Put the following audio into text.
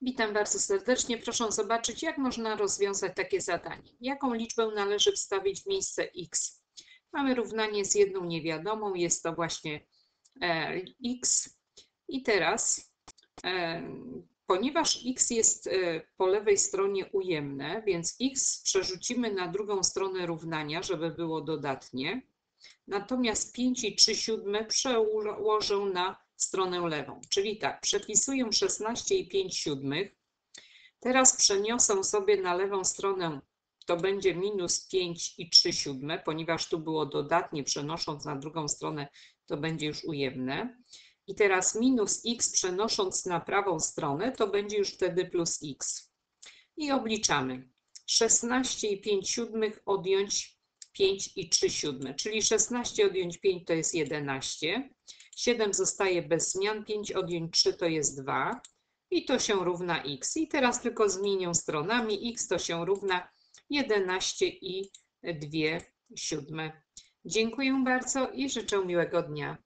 Witam bardzo serdecznie. Proszę zobaczyć, jak można rozwiązać takie zadanie. Jaką liczbę należy wstawić w miejsce x? Mamy równanie z jedną niewiadomą, jest to właśnie e, x. I teraz, e, ponieważ x jest e, po lewej stronie ujemne, więc x przerzucimy na drugą stronę równania, żeby było dodatnie. Natomiast 5 i 3 siódme przełożę na stronę lewą. Czyli tak, przepisuję 16 i 5 siódmych. Teraz przeniosę sobie na lewą stronę, to będzie minus 5 i 3 siódme, ponieważ tu było dodatnie, przenosząc na drugą stronę, to będzie już ujemne. I teraz minus x przenosząc na prawą stronę, to będzie już wtedy plus x. I obliczamy. 16 i 5 siódmych odjąć 5 i 3 siódme, czyli 16 odjąć 5 to jest 11. 7 zostaje bez zmian, 5 odjąć 3 to jest 2 i to się równa x. I teraz tylko zmienię stronami, x to się równa 11 i 2 siódme. Dziękuję bardzo i życzę miłego dnia.